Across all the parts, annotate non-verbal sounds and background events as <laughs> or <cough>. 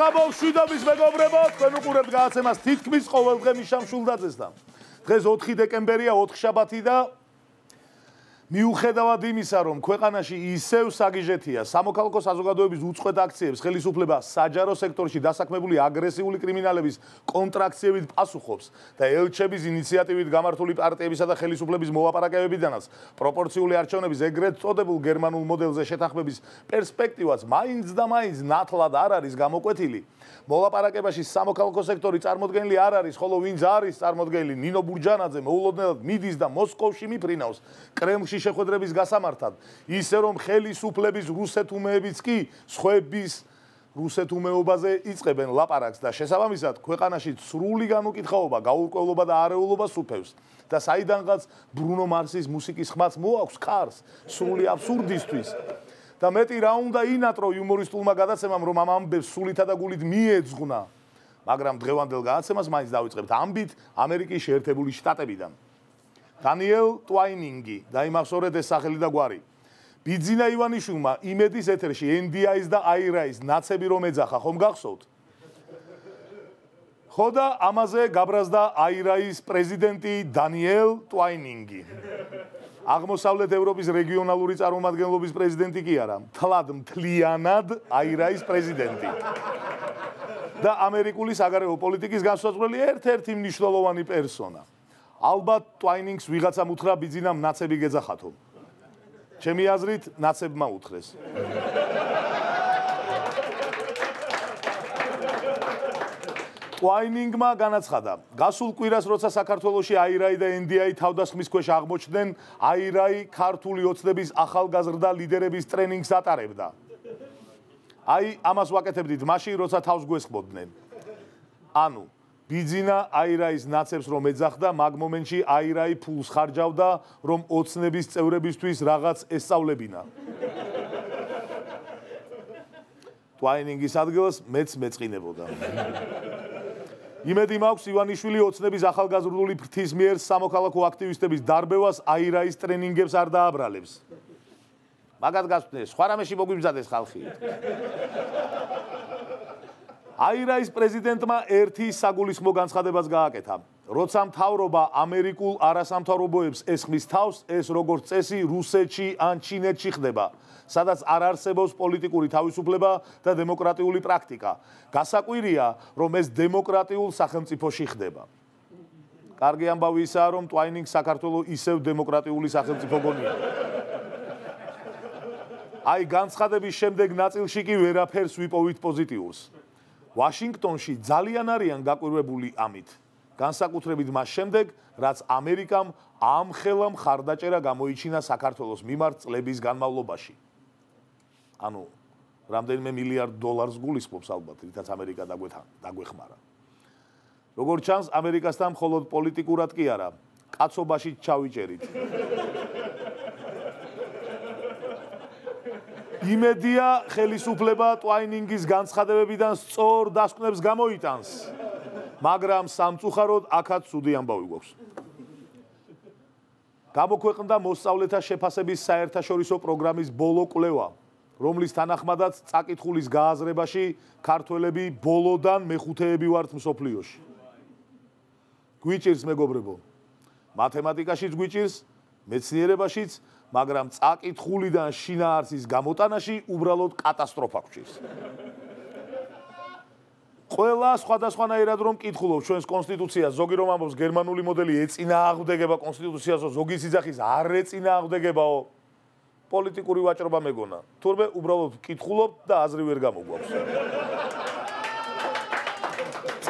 საღამო შვიდობის მეგობრებო, თქვენ უყურებთ გააცემას თითქმის ყოველდღე მიშამ შულდაძესთან. დღეს 4 დეკემბერია, 4 შაბათი და მიუხედავად იმისა, რომ ქვეყანაში ისევ საგიჟეთია, სამოქალაქო საზოგადოების უწყვეტ აქციებს ხელისუფლება საჯარო სექტორში დასაქმებული აგრესიული კრიმინალების კონტრაქციებით პასუხობს და ელჩების ინიციატივით გამართული პარტიებისა და ხელისუფლების მოვაპარაკებებიდანაც პროპორციული არჩევნების ეგრეთ წოდებულ გერმანულ მოდელზე შეთანხმების პერსპექტივას მაინც და მაინც ნათლად არ არის გამოკვეთილი. მოლაპარაკებაში სამოქალაქო სექტორი წარმოქმნილი არ არის, ხოლო ვინც არის წარმოქმნილი ნინო ბურჯანაძე მოულოდნელად მიდის და მოსკოვში მიფრინავს კრემლში შეხვედრების გასამართად, ისე რომ ხელისუფლების რუსეთუმეებიც კი სხვების რუსეთუმეობაზე იწებენ ლაპარაკს და შესაბამისად ქვეყანაში სრული განუკითხაობა, გაურკვევლობა და არეულობა სუფევს და საიდანღაც ბრუნო მარსის მუსიკის ხმაც მოაქვს კარს სრული აბსურდისთვის. და მეტი რა უნდა ინატრო იუმორისტულმა გადაცემამ რომ ამ ამბებს სულითა და გულით მიეძღვნა მაგრამ დღევანდელ გადაცემას მაინც დავიწყებთ ამბით ამერიკის შეერთებული შტატებიდან დანიელ ტვაინინგი დაიმახსოვრეთ ეს სახელი და გვარი ბიძინა ივანიშვილმა იმედის ეთერში NDI-ს და IRA-ს ნაცები რომ ეძახა ხომ გახსოვთ ხო და ამაზე გაბრაზდა IRA-ის პრეზიდენტი დანიელ ტვაინინგი აღმოსავლეთ ევროპის რეგიონალური წარმომადგენლობის პრეზიდენტი კი არა, თლად მთლიანად აირაის პრეზიდენტი. და ამერიკული საგარეო პოლიტიკის განსაზღვრელი ერთ-ერთი მნიშვნელოვანი პერსონა. ალბათ ტვაინინგს ვიღაცა მუთხრა ბიძინამ ნაცები გეძახათო. ჩემი აზრით, ნაცებმა უთხრეს. ტვაინინგმა განაცხადა, გასულ კვირას როცა საქართველოსი აირაი და NDI თავდასხმის ქვეშ აღმოჩნდნენ, აირაი ქართული ოცნების ახალგაზრდა ლიდერების ტრენინგს ატარებდა. აი, ამას ვაკეთებდით მაშინ, როცა თავს გვესხმოდნენ. ანუ ბიძინა აირაის ნაცებს რომ ეძახდა, მაგ მომენტში აირაი ფულს ხარჯავდა, რომ ოცნების წევრებისთვის რაღაც ესწავლებინა. ტვაინინგის ადგილას მეც მეწყინებოდა. იმედი მაქვს ივანიშვილი ოცნების ახალგაზრდული ფრთის მიერ სამოქალაქო აქტივისტების დარბევას აირაის ტრენინგებს არ დააბრალებს. მაგათ გასწნეს, სხვა რამეში მოგვიმზადეს ხალხი. აირაის პრეზიდენტმა ერთი საგულისხმო განცხადებას გააკეთა. როცა მთავრობა ამერიკულ არასამთავრობოებს ესხმის თავს, ეს როგორც წესი რუსეთში ან ჩინეთში ხდება. სადაც არ არსებობს პოლიტიკური თავისუფლება და დემოკრატიული პრაქტიკა. გასაკვირია, რომ ეს დემოკრატიულ სახელმწიფოში ხდება. კარგი ამბავი ისაა, რომ ტვაინინგ საქართველოს ისევ დემოკრატიული სახელმწიფო გონია. აი განცხადების შემდეგ ნაწილში კი ვერაფერს ვიპოვით პოზიტიურს. ვაშინგტონში ძალიან არიან გაკვირვებული ამით. განსაკუთრებით მას შემდეგ, რაც ამერიკამ ამხელა მხარდაჭერა გამოიჩინა საქართველოს მიმართ წლების განმავლობაში. ანუ რამდენიმე მილიარდ დოლარს გულისხმობს ალბათ, რითაც ამერიკა დაგვეთან დაგვეხმარა. როგორც ჩანს, ამერიკასთან მხოლოდ პოლიტიკურად კი არა, კაცობაში ჩავიჭერით. იმედია ხელისუფლება ტვაინინგის განცხადებებიდან სწორ დასკვნებს გამოიტანს. მაგრამ სამწუხაროდ აქაც ცუდი ამბავი გვაქვს. გამოქვეყნდა მოსწავლეთა შეფასების საერთაშორისო პროგრამის ბოლო კვლევა. რომლის თანახმადაც წაკითხulis გააზრებაში ქართველები ბოლოდან მეხუთეები ვართ მსოფლიოში. გვიჭირს მეგობრებო. მათემატიკაშიც გვიჭირს, მეცნიერებაშიც, მაგრამ წაკითხulidან შინაარსის გამოტანაში უბრალოდ კატასტროფა გვჭირს. ყველა სხვადასხვანაირად რომ კითხულობ ჩვენს კონსტიტუციას, ზოგი რომ ამბობს გერმანული მოდელი ეწინააღმდეგება კონსტიტუციასო, ზოგი სიძახის არ ეწინააღმდეგებაო. პოლიტიკური ვაჭრობა მეგონა. თურმე უბრალოდ კითხულობ და აზრი ვერ გამოგვაქვს.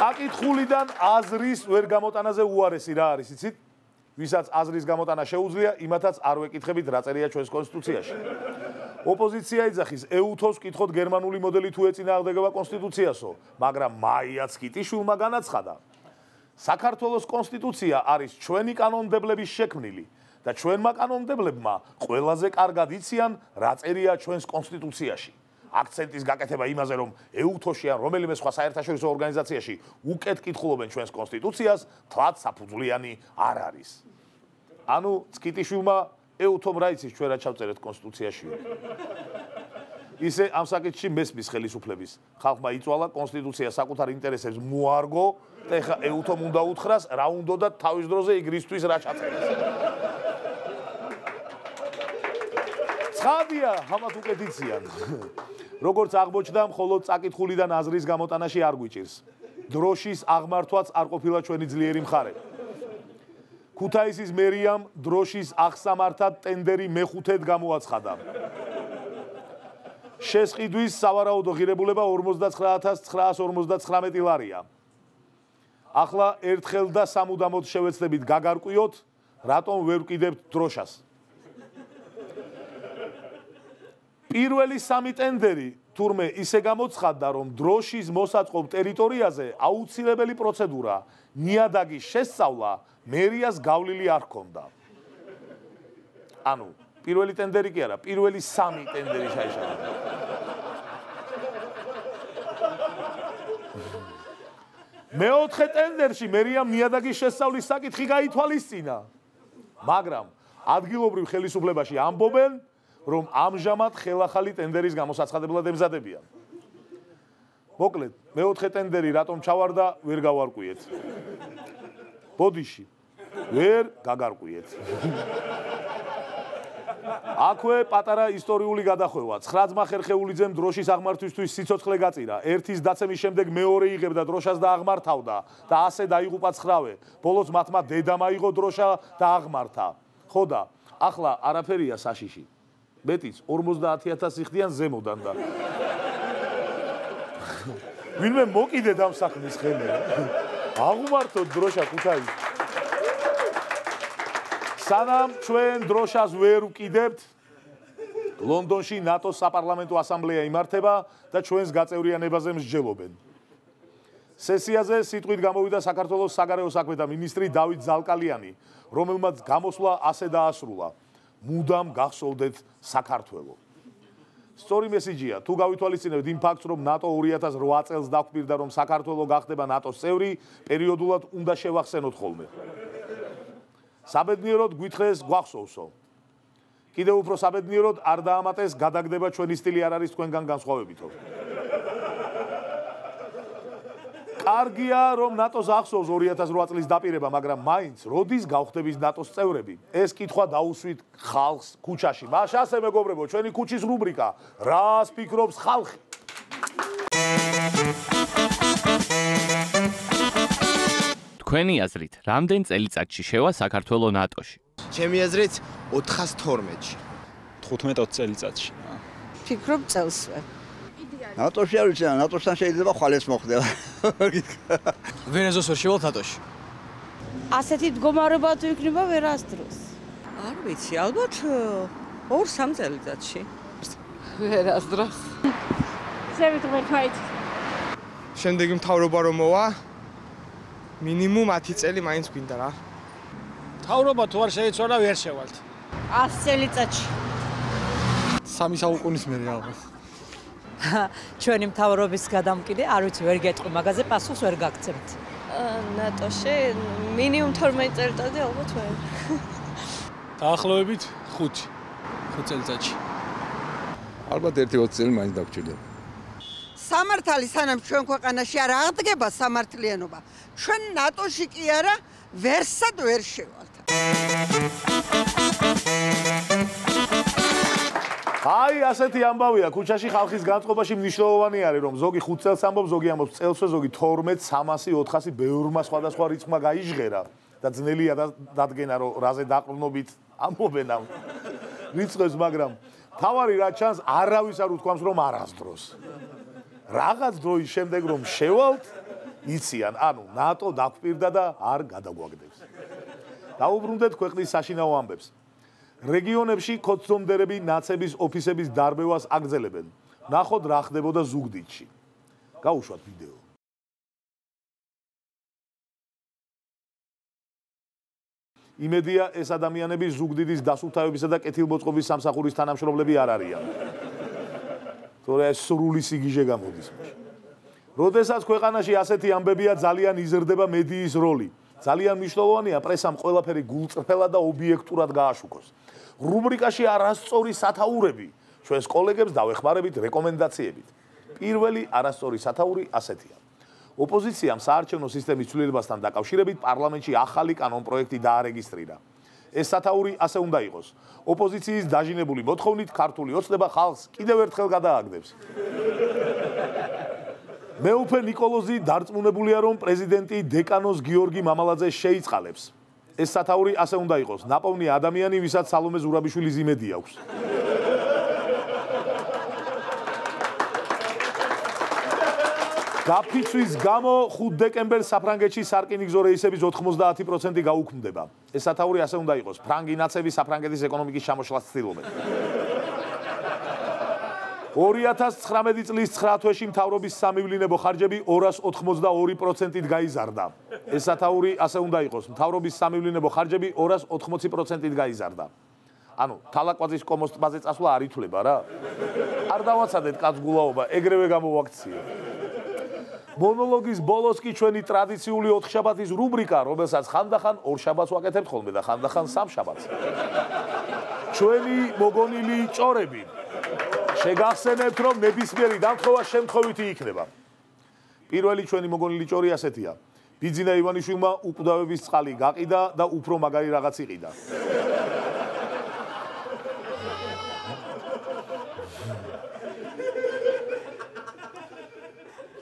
საკითხულიდან აზრის ვერ გამოტანაზე უარესი რა არის, იცით? ვისაც აზრის გამოტანა შეუძლია, იმათაც არ ვეკითხებით რა წერია ჩვენს კონსტიტუციაში. ოპოზიცია იძახის ეუთოს კითხოთ გერმანული მოდელი თუ ეწინააღმდეგება კონსტიტუციასო, მაგრამ მაიაც კიტიშვილმა განაცხადა. საქართველოს კონსტიტუცია არის ჩვენი კანონმდებლების შექმნილი. და ჩვენმა კანონმდებლებმა ყველაზე კარგად იციან რა წერია ჩვენს კონსტიტუციაში. აქცენტის გაკეთება იმაზე, რომ ეუთოში ან რომელიმე სხვა საერთაშორისო ორგანიზაციაში უკეთ კითხულობენ ჩვენს კონსტიტუციას, თვაც საფუძვლიანი არ არის. ანუ ცკიტიშვილმა ეუთომ რა იცის ჩვენ რა ჩავწერეთ კონსტიტუციაში? ისე ამ საკითხში მესმის ხელისუფლების. ხალხმა იწვალა კონსტიტუცია საკუთარ ინტერესებს მოარგო და ეხა ეუთომ უნდა უთხრას რა უნდა და თავის დროზე იგრისთვის რა ჩაწერეს. ცხადია, ამათ უკეთიციან. როგორც აღმოჩნდა, მხოლოდ წაკითხულიდან აზრის გამოტანაში არ გვიჭირს. დროშის აღმართვაც არ ყოფილა ჩვენი ძლიერი მხარე. ქუთაისის მერიამ დროშის აღსამართად ტენდერი მეხუთედ გამოაცხადა. შესყიდვის სავარაუდო ღირებულება 59959 ლარია. ახლა ერთხელ და სამუდამოდ შევეცდებით გაგარკვიოთ, რატომ ვერ ვკიდებთ დროშას. პირველი სამი ტენდერი თურმე ისე გამოცხადდა, რომ დროშის მოსაწყობ ტერიტორიაზე აუცილებელი პროცედურა ნიადაგის შესწავლა მერიას გავლილი არ ქონდა. ანუ პირველი ტენდერი კი არა, პირველი სამი ტენდერი შეიშალა. მეოთხე ტენდერში მერიამ ნიადაგის შესწავლის საკითხი გაითვალისწინა. მაგრამ ადგილობრივ ხელისუფლებაში ამბობენ, რომ ამჟამად ხელახალი ტენდერის გამოსაცხადებლად ემზადებიან. მოკლედ, მეოთხე ტენდერი რატომ ჩავარდა, ვერ გავარკვიეთ. ბოდიში ვერ გაგარკვიეთ. აქვე პატარა ისტორიული გადახვევა. 9 ძმა ხერხეულიძემ დროშის აღმართვისთვის სიცოცხლე გაწირა. ერთის დაცემის შემდეგ მეორე იღებდა დროშას და აღმართავდა და ასე დაიღუპა 9-ვე. ბოლოს მათმა დედამ აიღო დროშა და აღმართა. ხო და ახლა არაფერია საშიში. მეტიც 50000 ხდიან ზემოდან და ვინმე მოკიდე ამ საქმის ხელი. აღუმართო დროშა ქუთაისში. სანამ ჩვენ დროშას ვერ ვკიდებთ ლონდონში ნატოს საპარლამენტო ასამბლეა იმართება და ჩვენს გაწევრიანებაზე მსჯელობენ. სესიაზე სიტყვით გამოვიდა საქართველოს საგარეო საქმეთა მინისტრი დავით ზალკალიანი, რომელმაც გამოსვლა ასე დაასრულა: მუდამ გახსოვდეთ საქართველოს. სწორი მესიჯია, თუ გავითვალისწინებთ იმ ფაქტს, რომ ნატო 2008 წელს დაგვირდა, რომ საქართველოს გახდება ნატოს წევრი, პერიოდულად უნდა შევახსენოთ ხოლმე. საბედნიეროდ გვითხრეს გვახსოვსო. კიდევ უფრო საბედნიეროდ არ დაამატეს გადაგდება ჩვენი სტილი არ არის თქვენგან განსხვავებითო. კარგია რომ ნატოს ახსოვს 2008 წლის დაპირება, მაგრამ მაინც როდის გავხდების ნატოს წევრები? ეს კითხვა დაუსვით ხალხს ქუჩაში. მაშ ასე მეგობრებო, ჩვენი ქუჩის რუბრიკა, რას ფიქრობს ხალხი? თქვენი აზრით, რამდენ წელიწადში შევა საქართველოს ნატოში? ჩემი აზრით 412-ში. 15-20 წელიწადში. ფიქრობ წელსვე. ნატოში არ ვიცი, ნატოსთან შეიძლება ხვალეს მოხდება. <laughs> ვენეზოს ვერ შევალ ნატოში. ასეთი მდგომარეობა თუ იქნება ვერასდროს. არ ვიცი, ალბათ 2-3 წელიწადში. ვერასდროს. ზევით მეთქვით. შემდეგი მთავრობა რომ მოვა, მინიმუმ 10 წელი მაინც გვინდა რა. თავრობა თუ არ შეიცვალა ვერ შევალთ. 100 წელიწადში. სამი საუკუნის მერე ალბათ. ჩვენი მთავრობის გადამკიდე არ ვიცი ვერ გეტყვი მაგაზე პასუხს ვერ გაგცემთ. ნატოში მინიმუმ 12 წელიწადი ალბათ ვერ. დაახლოებით 5 5 წელიწადში. ალბათ 1-20 წელი მაინც დაგჭირდება. სამართალი სანამ ჩვენ ქვეყანაში არ აღდგება სამართლიანობა ჩვენ ნატოში კი არა ვერსად ვერ შევალთ აი ასეთი ამბავია. ქუჩაში ხალხის განწყობაში მნიშვნელოვანი არის რომ ზოგი 5 წელს ამბობს ზოგი ამბობს წელსვე ზოგი 12 300 400 ბევრმა სხვადასხვა რიცხვმა გაიჟღერა. და ძნელია დადგენა რომ რაზე დაყრდნობით ამბობენ ამ რიცხვებს მაგრამ თავარი რა ჩანს არავის არ უთქვამს რომ არასდროს რაღაც დროის შემდეგ რომ შევალთ იციან ანუ ნატო დაგვპირდა და არ გადაგვაგდებს. დაუბრუნდეთ ქვეყნის საშინაო ამბებს რეგიონებში კოცდომდერები ნაცების ოფისების დარბევას აგრძელებენ ნახოთ რა ხდებოდა ზუგდიდში გაუშვათ ვიდეო იმედია ეს ადამიანები ზუგდიდის დასუფთავებისა და კეთილმოწყობის სამსახურის თანამშრომლები არ არიან თორე ეს სრული სიგიჟე გამოდის მაშინ. როდესაც ქვეყანაში ასეთი ამბებია ძალიან იზრდება მედიის როლი. ძალიან მნიშვნელოვანია პრესამ ყველაფერი გულწრფელად და ობიექტურად გააშუქოს. რუბრიკაში არასწორი სათაურები ჩვენს კოლეგებს დავეხმარებით რეკომენდაციებით. პირველი არასწორი სათაური ასეთია. ოპოზიციამ საარჩევნო სისტემის ცვლილებასთან დაკავშირებით პარლამენტში ახალი კანონპროექტი დაარეგისტრირა. ეს სათაური ასე უნდა იყოს. ოპოზიციის დაჟინებული მოთხოვნით ქართული ოცნება ხალხს კიდევ ერთხელ გადააგდებს. მეუფე ნიკოლოზი დარწმუნებულია, რომ პრეზიდენტი დეკანოს გიორგი მამალაძე შეიწყალებს. ეს სათაური ასე უნდა იყოს. ნაპოვნი ადამიანი, ვისაც სალომე ზურაბიშვილი ზიმედი აქვს. გაფიცვის გამო 5 დეკემბერს საფრანგეთში სარკინიგზო რეისების 90% გაუქმდება. ეს სათაური ასე უნდა იყოს. ფრანგი ნაცები საფრანგეთის ეკონომიკის ჩამოშლას ცდილობენ. 2019 წლის 9 თვეში მთავრობის სამივლინებო ხარჯები 282%-ით გაიზარდა. ეს სათაური ასე უნდა იყოს. მთავრობის სამივლინებო ხარჯები 280%-ით გაიზარდა. ანუ თალაკვაძის კომოსტბაზე წასვლა არ ითვლება რა. არ დავაცადეთ კაცგულაობა, ეგრევე გამოვაქციო. მონოლოგის ბოლოს კი ჩვენი ტრადიციული ოთხშაბათის რუბრიკა, რომელსაც ხანდახან ორ შაბათს ვაკეთებთ ხოლმე და ხანდახან სამ შაბათს. ჩვენი მოგონილი ჭორები. შეგახსენებთ, რომ ნებისმიერი დამთხოვა შემთხვევითი იქნება. პირველი ჩვენი მოგონილი ჭორი ასეთია. ბიძინა ივანიშვილმა უკვდავების წყალი გაყიდა და უფრო მაგარი რაღაც იყიდა.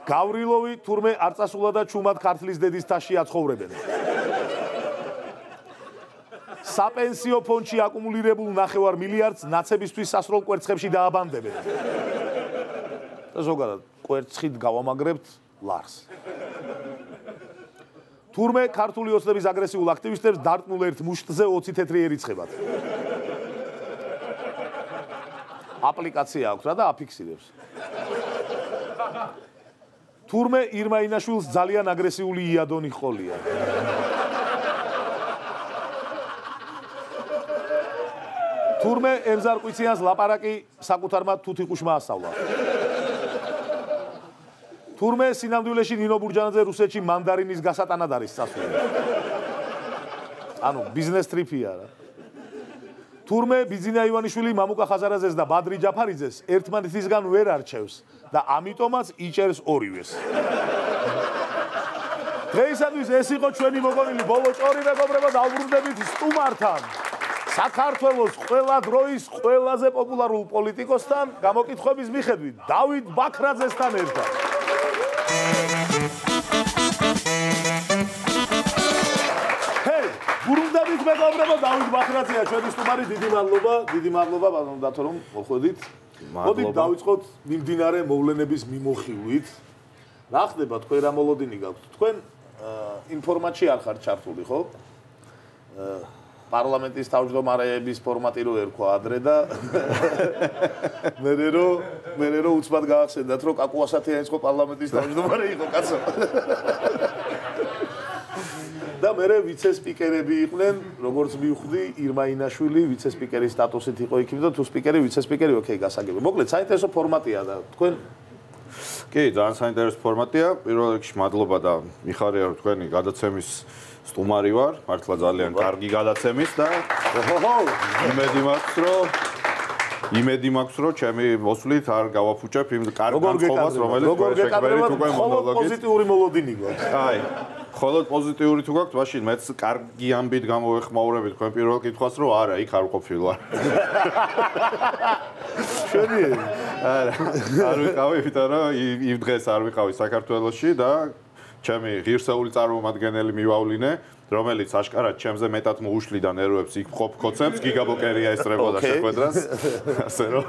გავრილოვი თურმე არ წასულა და ჩუმად ქართლის დედის თაში აცხოვრებენ. საპენსიო ფონდში აკუმულირებულ 9 მილიარდს ნაცებისთვის სასროლ კვერცხებში დააბანდებენ. და ზოგადად კვერცხით გავამაგრებთ ლარს. თურმე ქართული ოცნების აგრესიულ აქტივისტებს დარტმულ ერთ მუშტზე 20 თეთრი ერიცხებათ. აპლიკაცია აქვს რა და აფიქსირებს. თურმე ირმაინაშვილს ძალიან აგრესიული იადონი ხოლია. თურმე ემზარკვიციანს ლაპარაკი საკუთარმა თუთიყუშმა ასავლა. თურმე სინამდვილეში ნინო ბურჯანაძე რუსეთში მანდარინის გასატანად არის წასული. ანუ ბიზნეს ტრიპია რა. თურმე ბიზინა ივანიშვილი მამუკა ხაზარაძეს და ბადრი ჯაფარიძეს ერთმანეთისგან ვერ არჩევს და ამიტომაც იჭერს ორივეს. დღეისათვის ეს იყო ჩვენი მოგონილი ბოლო ჭორი მეგობრებო დავბრუნდებით სტუმართან. საქართველოს ყველა დროის ყველაზე პოპულარულ პოლიტიკოსთან გამოკითხების მიხედვით დავით ბაქრაძესთან ერთად. გურუნდებით მეგობრებო დავით ბაქრაძეა. ჩვენი სტუმარი დიდი მადლობა დიდი მადლობა ბატონო დათო რომ მოხვედით. მოდით დავიწყოთ მიმდინარე მოვლენების მიმოხილვით. რა ხდება? თქვენ რა მოლოდინი გაქვთ? თქვენ ინფორმაცია არ ხართ ჩართული ხო პარლამენტის თავმჯდომარეების ფორმატი რო ერქვა ადრე და <laughs> მე რო მე რო უცბად გაახსენდათ რომ კაკუასათიანის ხო პარლამენტის თავმჯდომარე იყო კაცო <laughs> და მე ვიცე-სპიკერები იყვნენ, როგორც მივხვდი, ირმაინაშვილი ვიცე-სპიკერის სტატუსით იყო იქ და თუ სპიკერი ვიცე-სპიკერი, ოკეი, გასაგები. მოკლედ, საინტერესო ფორმატია და თქვენ კი, ძალიან საინტერესო ფორმატია. პირველ რიგში მადლობა და მიხარია რომ თქვენი გადაცემის სტუმარი ვარ. მართლა ძალიან კარგი გადაცემის და იმედი მაქვს რომ იმედი მაქვს რომ ჩემი მოსვლით არ გავაფუჭებ იმ კარგ განწყობას რომელიც გვერდშეკავებით უკვე მონოლოგის პოზიტიური მოლოდინი გვაქვს. აი ხოლო პოზიტიური თუ გაქვთ, მაშინ მეც კარგი ამბით გამოეხმაურებით თქვენ პირველ კითხვას, რომ არა, იქ არ ყოფილ ვარ. შენი არა, არ ვიყავი, იმიტომ რომ იმ დღეს არ ვიყავი საქართველოსში და ჩემი ღირსეული წარმომადგენელი მივავლინე. რომელიც აშკარად ჩემზე მეტად მოუშლიდა ნერვებს იქ ხოფ კოცებს გიგაბოკერია ესწრებოდა შეხვედრას. <laughs> ასე რომ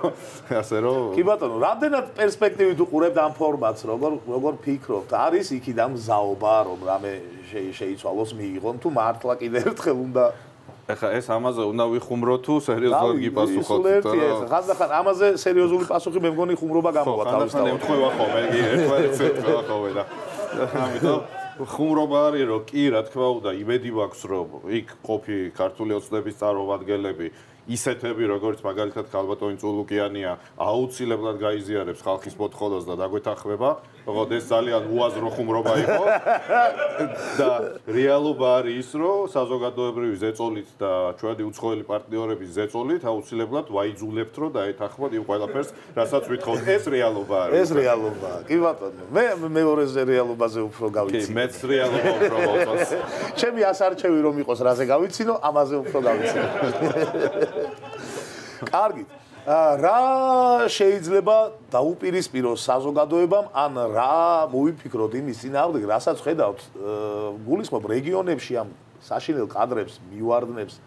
ასე რომ კი ბატონო რამდენად პერსპექტივით უყურებთ ამ ფორმატს როგორ როგორ ფიქრობთ? არის იქიდან მზაობა რომ რამე შეიცვალოს მიიღონ თუ მართლა კიდევ ერთხელ უნდა? ეხა ეს ამაზე უნდა ვიხუმრო თუ სერიოზულად გიპასუხოთ და ხანდახან ამაზე სერიოზული პასუხი მე მგონი ხუმრობა გამოვა თავის თავად ემთხვევა ხოლმე ერთგვარად ემთხვევა ხოლმე და ამიტომ ხუმრობა არის რომ კი რა თქმა უნდა იმედი მაქვს რომ იქ ყოფი ქართული ოცნების წარმომადგენლები ისეთები როგორც მაგალითად ქალბატონი წულუკიანია აუცილებლად გაიზიარებს ხალხის მოთხოვნას და დაგვეთახმება ოღონდ ეს ძალიან უაზრო ხუმრობა იყო. და რეალობა არის ის რომ საზოგადოებრივი ზეწოლით და ჩვენი უცხოელი პარტნიორების ზეწოლით აუცილებლად ვაიძულებთ რომ დაეთახმოთ იმ ყველაფერს რასაც ვითხოვთ. ეს რეალობა არის. ეს რეალობაა კი ბატონო მე მეორეზე რეალობაზე უფრო გავიცი კი მეც რეალობა უფრო მოწონს. <laughs> ჩემი ასარჩევი რომ იყოს რაზე გავიცინო ამაზე უფრო გავიცინო <laughs> კარგი რა შეიძლება დაუპირისპიროს საზოგადოებამ ან რა მოიფიქროთ იმის წინააღმდეგ, რასაც ხედავთ გულისხმობ რეგიონებში ამ საშინელ კადრებს, მივარდნებს,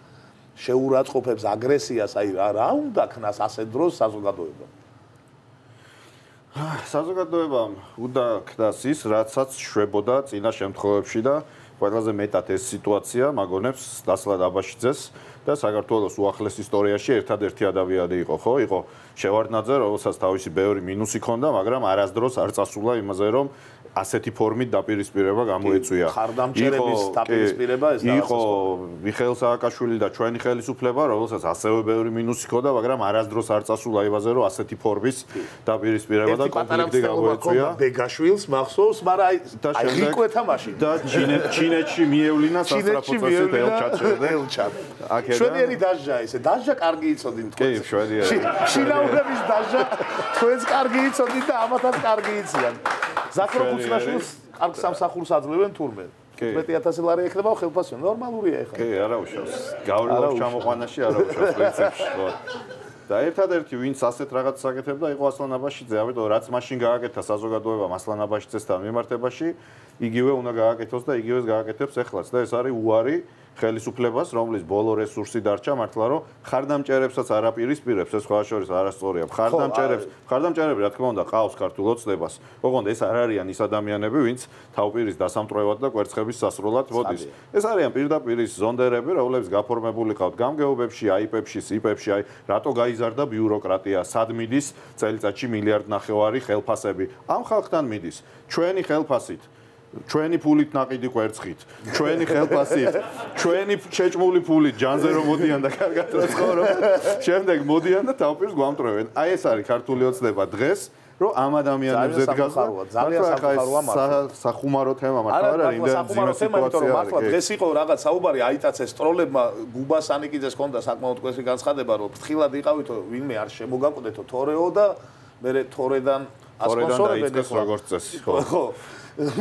შეურაცხყოფებს, აგრესიას, აი რა რა უნდა ქნას ასე დროს საზოგადოებამ? საზოგადოებამ უნდა ქნას ის, რაცაც შვებოდა წინა შემთხვევებში და ყველაზე მეტად ეს სიტუაცია მაგონებს დასლად აბაშიძეს და საქართველოს უახლეს ისტორიაში ერთადერთი ადამიანი იყო, ხო? იყო შევარდნაძე, რომელსაც თავისი ბევრი მინუსი ჰქონდა, მაგრამ არასდროს არ წასულა იმაზე, რომ ასეთი ფორმით დაპირისპირება გამოეწვია. ხარდამჭერების დაპირისპირება ეს იყო მიხეილ სააკაშვილი და ჩვენი ხელისუფლება, რომელსაც ასევე ბევრი მინუსი ჰქონდა, მაგრამ არასდროს არ წასულა იმაზე, რომ ასეთი ფორმის დაპირისპირება და კონფლიქტი გამოეწვია. ბეგაშვილს მახსოვს, მაგრამ აი აი რიკვეთა მაშინ და ჩინეთში მიევლინა სასტრაფოწესით ელჩატში. ელჩატ. შვედიერი დაჟა ესე, დაჟა კარგი იცოდი თქვენ. კი, შვედიერი. შინაურების დაჟა <laughs> თქვენს კარგი იცოდი და ამათაც კარგი იციან. ზაქრო კუცნაშვილს კარგ სამსახურს აძლევენ თურმე. 15000 ლარი ექნება ხელფასი ნორმალურია ეხლა. კი, არა უშავს. გავლენას ჩამოყვანაში არა უშავს პრინციპში, ხო. და ერთადერთი ვინც ასეთ რაღაცას აკეთებდა იყო ასლან აბაშიძე, ამიტომ რაც მაშინ გააკეთა საზოგადოებამ ასლან აბაშიძესთან მიმართებაში, იგივე უნდა გააკეთოს და იგივეს გააკეთებს ეხლაც და ეს არის უარი ხელისუფლებას, რომლის ბოლო რესურსი დარჩა მართლა რომ ხარდამჭერებსაც არაპირისპირებს, ეს სხვა შორის არასწორია. ხარდამჭერებს, ხარდამჭერები რა თქმა უნდა ყავს ქართულ ოცნებას. ოღონდ ეს არ არიან ის ადამიანები, ვინც თავპირის დასამტვრევად და კვერცხების სასრულად მოდის. ეს არიან პირდაპირ ის ზონდერები, რომლებიც გაფორმებული ყავთ გამგეობებში, აიპებში, სიპებში, აი რატო გაიზარდა ბიუროკრატია, სად მიდის წელიწადში მილიარდ ნახევარი ხელფასები. ამ ხალხთან მიდის. ჩვენი ხელფასით ჩვენი ფულით ناقიდი ყვერცხით, ჩვენი ხელფასით, ჩვენი შეჭმული ფულით ჯანზე რომ მოდიან და კარგად რა ცხოვრობ, შემდეგ მოდიან და თავფირს გვამტრევენ. აი ეს არის ქართული ოცნება დღეს. რომ ამ ადამიანებზე დგას ძალიან სამყაროა მაგრამ სახუმარო თემა მაგრამ არ არის იმდენ სახუმარო თემა იმიტომ რომ მართლა დღეს იყო რაღაც საუბარი აიტაცეს ტროლებმა გუბა სანიკიძეს კონდა საკმაოდ წესი განცხადება რომ ფრთხილად იყავითო ვინმე არ შემოგაკვდეთო თორეო და მე თორედან ასპონსორებენ ეს როგორც წესი ხო. ხო.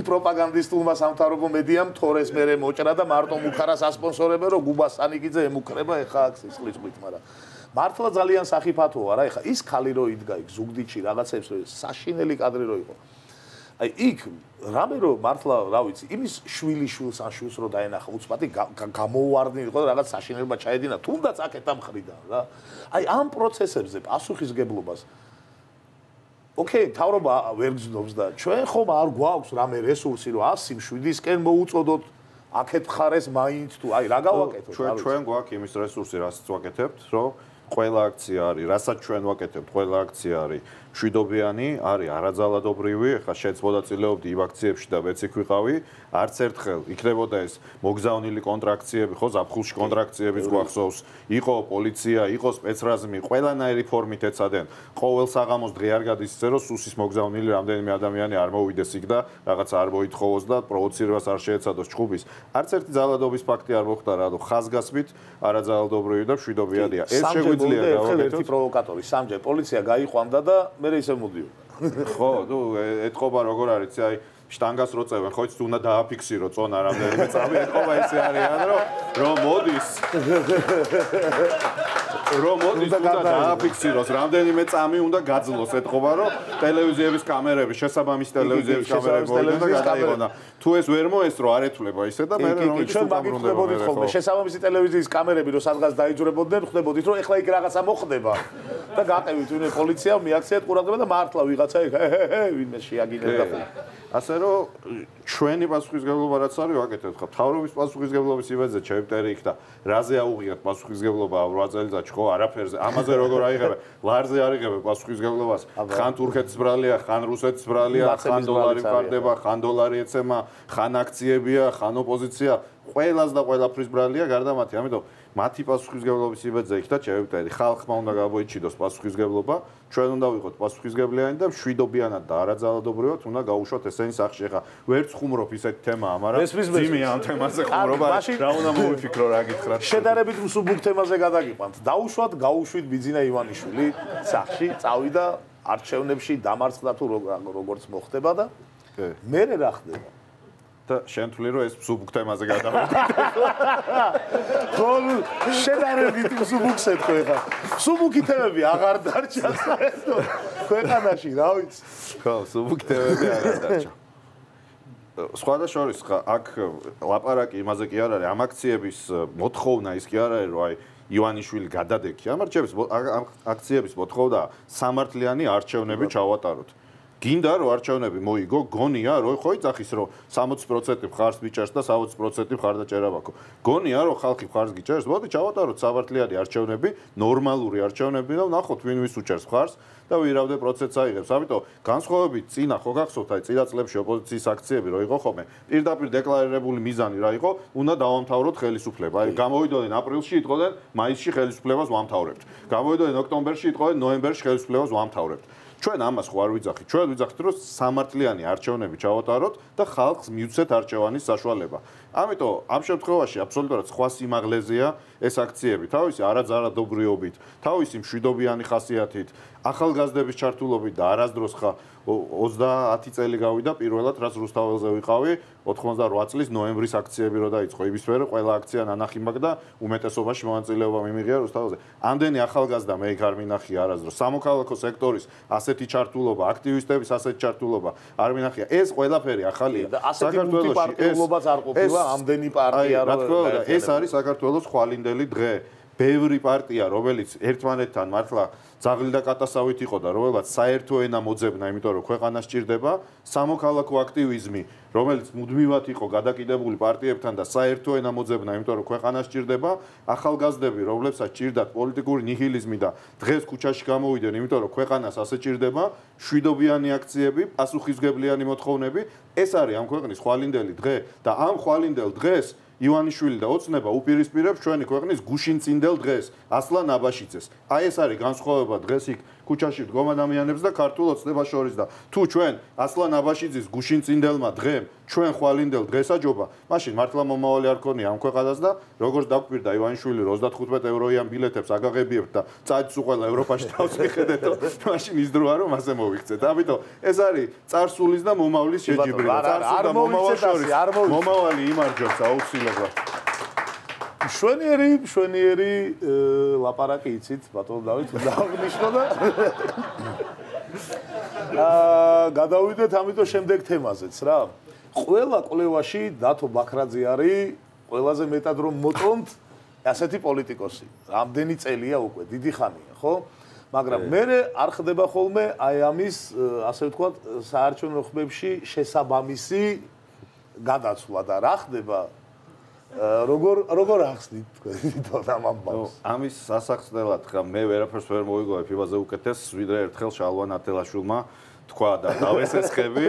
პროპაგანდისტულმა სამთავრობო მედიამ თორეს მერე მოჭრა და მარტო მუხარას ასპონსორებენ რომ გუბას ანიკიძე ემუქრება ეხა აქ სისხლის ყვით მაგრამ მართლა ძალიან საფათოა რა ეხა ის ხალი რო იდგა იქ ზუგდიდში რაღაცებს რო საშინელი კადრი რო იყო. აი იქ რამე რო მართლა რა ვიცი იმის შვილი შვილს ან შვილს რო დაენახა უცბატი გამოუვარდნი იყო რაღაც საშინელება ჩაედინა თუნდაც აქეთ ამ ხრიდან რა. აი ამ პროცესებზე პასუხისგებლობას ოკეი, თავრობა ვერ გძნობს და ჩვენ ხომ არ გვაქვს რამე რესურსი, რომ 107-ისკენ მოუწოდოთ აქეთ ხარეს მაინც თუ აი რა გავაკეთოთ? ჩვენ ჩვენ გვაქვს იმის რესურსი, რასაც ვაკეთებთ, რომ ყველა აქცია არის, რასაც ჩვენ ვაკეთებთ, ყველა აქცია არის შვიდობიანი, არის არაძალადობრივი, ხა შეცვოდა წილეობდი იმ აქციებში და მეც იქ ვიყავი, არც ერთხელ იქნებოდა ეს მოგზავნილი კონტრაქციები, ხო, ზაფხულში კონტრაქციებიც გვახსოვს, იყო პოლიცია, იყო სპეცრაზმი, ყველანაირი ფორმით ეცადენ. ყოველ საღამოს დღე არ გადის ისე, რომ სუსის მოგზავნილი რამდენიმე ადამიანი არ მოვიდეს იქ და რაღაც არ მოითხოვოს და პროვოცირებას არ შეეცადოს ჭუბის. არც ერთი ძალადობის ფაქტი არ მოხდა რა, ხაზგასმით არაძალადობრივი და შვიდობიანია. ეს შეგვიძლია გავაკეთოთ. ერთი პროვოკატორი, სამჯერ პოლიცია გაიყვანდა და მე ისე მოდიო. ხო, ნუ ეთყობა როგორ არის, აი შტანგას როწევენ, ხო იცით უნდა დააფიქსირო წონა რამდენიმე წამი, ეთყობა ესე არიან, რომ რომ მოდის. რომ მოდის უნდა დააფიქსიროს, რამდენიმე წამი უნდა გაძლოს, ეთყობა რომ ტელევიზიების კამერები, შესაბამისი ტელევიზიების კამერები მოიდგა და გადაიღონა. თუ ეს ვერ მოესწრო, არ ეთვლება ისე და მე რომ ის ჩვენ მაგიხვდებოდით ხოლმე, შესაბამისი ტელევიზიის კამერები რომ სადღაც დაიძურებოდნენ, ხვდებოდით რომ ეხლა იქ რაღაცა მოხდება. და გაყევით ვინმე პოლიცია მიაქციათ ყურადღება და მართლა ვიღაცა იქ ვინმე შეაგინებდა. ასე რომ ჩვენი პასუხისგებლობა რაც არის ვაკეთებთ ხა თავრობის პასუხისგებლობის იბეძე ჩევტერი იქ და რაზე აუღიათ პასუხისგებლობა 8 წელიწადში ხო არაფერზე. ამაზე როგორ აიღებენ? ლარზე არიღებენ პასუხისგებლობას. ხან თურქეთის ბრალია ხან რუსეთის ბრალია ხან დოლარი მყარდება ხან დოლარი ეცემა ხან აქციებია ხან ოპოზიცია ყველას და ყველაფრის ბრალია გარდა მათი. ამიტომ მათი პასუხისგებლობის იბეძა იქ და შევიტყვი, ხალხმა უნდა გამოიჩინოს პასუხისგებლობა, ჩვენ უნდა ვიყოთ პასუხისგებლიანი და მშვიდობიანად და არაძალადობრივად უნდა გაუშვათ ესენი სახში. ხა ვერც ხუმრობ ისეთ თემაა, მაგრამ ძიმი ამ თემაზე ხუმრობა რა უნდა მოვიფიქრო რა გითხრათ. შედარებით მსუბუქ თემაზე გადაგიყვანთ. დაუშვათ, გაუშვით ბიძინა ივანიშვილი სახში, წავიდა არჩევნებში დამარცხდა თუ როგორც მოხდება და მე რა ხდება? და შენ თვლი რომ ეს მსუბუქ თემაზე გადავიდეთ. <laughs> ხო, შედარებით მსუბუქსეთ ხო ეხა. მსუბუქი თემები აღარ დარჩა საერთოდ ქვეყანაში, რა ვიცი. ხო, მსუბუქი თემები აღარ დარჩა. სხვა და შორის ხა აქ ლაპარაკი იმაზე კი არ არის, ამ აქციების მოთხოვნა ის კი არ არის, რომ აი ივანიშვილი გადადექი. ამ არჩევნების ამ აქციების მოთხოვნა სამართლიანი არჩევნები ჩავატაროთ. გინდა რომ არჩევნები მოიგო, გონია რომ ხო იცახის რომ 60% მხარს მიჭერს და 60% მხარდაჭერა მაქვს. გონია რომ ხალხი მხარს გიჭერს, მოდი ჩავატაროთ სამართლიანი არჩევნები, ნორმალური არჩევნები და ნახოთ ვინ ვის უჭერს მხარს და ვირავდე პროცესს აიღებს. ამიტომ განსხვავებით წინა ხო გახსოვთ აი წინა წლებში ოპოზიციის აქციები რო იყო ხოლმე, პირდაპირ დეკლარირებული მიზანი რა იყო, უნდა დავამთავროთ ხელისუფლება. აი გამოვიდოდნენ აპრილში, იტყოდნენ მაისში ხელისუფლებას ვამთავრებთ. გამოვიდოდნენ ოქტომბერში, იტყოდნენ ნოემბერში ხელისუფლებას ვამთავრებთ. ჩვენ ამას ხო არ ვიძახით. ჩვენ ვიძახით, რომ სამართლიანი არჩევნები ჩავატაროთ და ხალხს მიუცეთ არჩევანის საშუალება. ამიტომ ამ შემთხვევაში აბსოლუტურად სხვა სიმაღლეზეა ეს აქციები, თავისი არაძარადობრიობით, თავისი მშვიდობიანი ხასიათით, ახალგაზრდების ჩართულობით და არასდროს ხა 30 წელი გავიდა პირველად რაც რუსთაველზე ვიყავი 88 წლის ნოემბრის აქციები რო დაიწყო იმისფერე ყველა აქცია ნანახი და უმეტესობაში მონაწილეობა მიმიღია რუსთაველზე ამდენი ახალგაზრდა მე იქ არ მინახი არასდროს სამოქალაქო სექტორის ასეთი ჩართულობა აქტივისტების ასეთი ჩართულობა არ მინახია ეს ყველაფერი ახალია საქართველოს ეს არ ყოფილა ამდენი პარტია რა თქმა უნდა ეს არის საქართველოს ხვალინდელი დღე ბევრი პარტია რომელიც ერთმანეთთან მართლა ძაღლი და კატასავით იყო და რომელაც საერთო ენა მოძებნა, იმიტომ რომ ქვეყანა სჭირდება სამოქალაქო აქტივიზმი, რომელიც მუდმივად იყო გადაკიდებული პარტიებთან და საერთო ენა მოძებნა, იმიტომ რომ ქვეყანა სჭირდება ახალგაზრდები, რომლებსაც სჭირდათ პოლიტიკური ნიჰილიზმი და დღეს ქუჩაში გამოვიდნენ, იმიტომ რომ ქვეყანას ასე სჭირდება შვიდობიანი აქციები, პასუხისგებლიანი მოთხოვნები. ეს არის ამ ქვეყნის ხვალინდელი დღე და ამ ხვალინდელ დღეს ივანიშვილი და ოცნება უპირისპირებს ჩვენი ქვეყნის გუშინწინდელ დღეს, ასლან აბაშიძეს. აი ეს არის განსხვავება დღეს იქ ქუჩაში დგომ ადამიანებს და ქართულ ოცნებას შორის და თუ ჩვენ ასლან აბაშიძის გუშინწინდელმა დღემ ჩვენ ხვალინდელ დღესაჯობა, მაშინ მართლა მომავალი არ ქონია ამ ქვეყანას და როგორც დაგკვირდა ივანიშვილი 35 ევროიან ბილეთებს აგაღებიებთ და წაჯს უყველა ევროპაში თავს მიხედეთ, <laughs> მაშინ ის დროა რომ ასე მოვიქცეთ. ამიტომ ეს არის წარსულის და მომავლის შეჯიბრება. წარსულს და მომავალს შორის. მომავალი იმარჯოს აუცილებლად. შვენიერი, შვენიერი ლაპარაკი იცით, ბატონო დავით, დააღნიშნო და <laughs> აა გადავიდეთ ამიტომ შემდეგ თემაზეც რა. ყველა კვლევაში დათო ბაქრაძე არის ყველაზე მეტად რომ მოწონთ ასეთი პოლიტიკოსი. რამდენი წელია უკვე, დიდი ხანია, ხო? მაგრამ მე არ ხდება ხოლმე აი ამის ასე ვთქვათ საარჩევნო ხმებში შესაბამისი გადაცვლა და რა ხდება როგორ როგორ ახსნით თქვენ თვითონ ამ ამბავს? ამის სასახსნელად ხა მე ვერაფერს ვერ მოიგოებ იმაზე უკეთეს ვიდრე ერთხელ შალვან ათელაშვილმა თქვა და დავესესხები,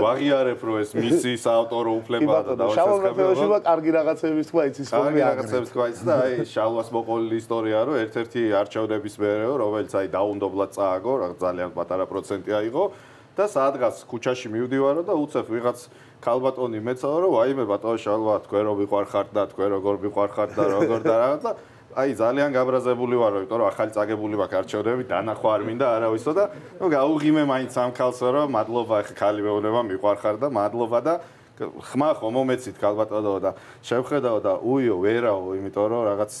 ვაღიარებ რომ ეს მისი საავტორო უფლება და დავესესხები. შალვა ათელაშვილმა კარგი რაღაცების თქვა იცის რომ მე რაღაცების თქვა იცი და აი შალვას მოყოლილი ისტორია რომ ერთ-ერთი არჩევნების მერეო რომელიც აი დაუნდობლად წააგო, რა ძალიან პატარა პროცენტი აიღო და სადღაც ქუჩაში მივდივარო და უცებ ვიღაც ქალბატონი მეცაო რომ ვაიმე ბატონო შალვა თქვენ რო მიყვარხართ და თქვენ როგორ მიყვარხართ და როგორ და რა და აი ძალიან გაბრაზებული ვარო, იმიტომ რომ ახალი წაგებული მაქვს არჩევნები, დანახვა არ მინდა არავისო და ნუ გაუღიმე მაინც ამ ქალსო რომ მადლობა ხალი მეუბნება მიყვარხარ და მადლობა და ხმა ხო მომეცით ქალბატონო და შევხედაო და უიო ვერაო, იმიტომ რომ რაღაც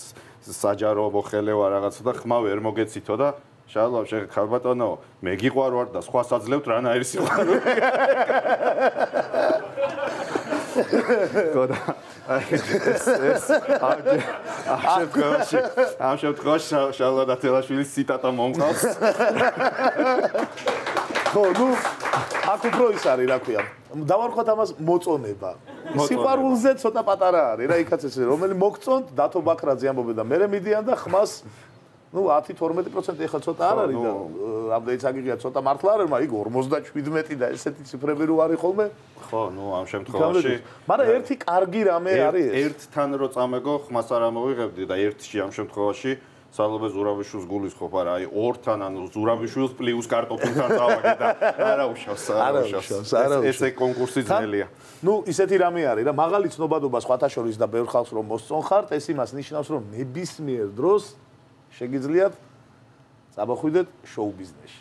საჯარო მოხელე ვარ რაღაცა და ხმა ვერ მოგეცითო და შალვა შე ქალბატონო მე გიყვარ ვარ და სხვა საძლევთ რანაირი სიყვარული გოდა ეს ეს ამ შემთხვევაში ამ შემთხვევაში შალვა და თელაშვილის ციტატა მომყავს ხო ნუ აქ უფრო ის არის რა ქვია. დავარქვათ ამას მოწონება. სიყვარულზე ცოტა პატარა არის რა იქაც ეს რომელი მოგწონთ დათო ბაქრაძე ამბობენ და მე მედიან და ხმას ну 10-12% ეხლა ცოტა არ არის და რამდენიც აგიღია ცოტა მართლა არ არის, მაგრამ იქ 57 და ესეთი ციფრები რო არის ხოლმე. ხო, ну ამ შემთხვევაში. მაგრამ ერთი კარგი რამე არის ეს. ერთთან რო წამეგო, ხმას არ ამოვიღებდი და ერთში ამ შემთხვევაში სალობე ზურაბიშვილს გულისხმობ არა აი ორთან ანუ ზურაბიშვილს პლუს კარტოფილთან წავაგე და <laughs> არა უშავს არა უშავს ესე კონკურსი ძნელია ну ისეთი რამე არის რა მაღალი ცნობადობა სხვათა შორის და ბევრ ხალხს რომ მოსწონხართ ეს იმას ნიშნავს რომ ნებისმიერ დროს შეგიძლიათ წაბახვიდეთ შოუ ბიზნესში